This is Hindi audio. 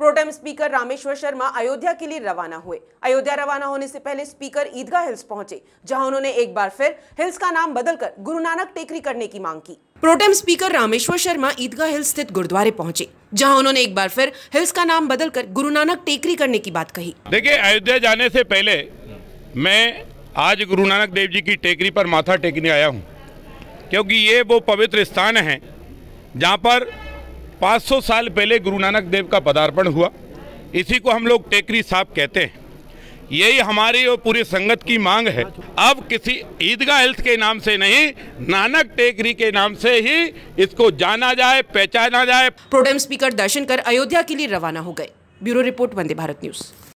Pro tem speaker Rameshwar Sharma Ayodhya के लिए रवाना हुए। अयोध्या रवाना होने से पहले स्पीकर ईदगाह हिल्स पहुँचे, जहाँ उन्होंने एक बार फिर हिल्स का नाम बदलकर गुरु नानक टेकरी करने की मांग की। Pro tem speaker Rameshwar Sharma Idgah hills स्थित गुरुद्वारे पहुँचे, जहाँ उन्होंने एक बार फिर हिल्स का नाम बदलकर गुरु नानक टेकरी करने की बात कही। देखिए, अयोध्या जाने से पहले मैं आज गुरु नानक देव जी की टेकरी पर माथा टेकने आया हूँ, क्योंकि ये वो पवित्र स्थान है जहाँ पर 500 साल पहले गुरु नानक देव का पदार्पण हुआ। इसी को हम लोग टेकरी साहब कहते हैं। यही हमारी और पूरी संगत की मांग है। अब किसी ईदगाह हेल्थ के नाम से नहीं, नानक टेकरी के नाम से ही इसको जाना जाए, पहचाना जाए। प्रोटेम स्पीकर दर्शन कर अयोध्या के लिए रवाना हो गए। Bureau report, Vande Bharat news.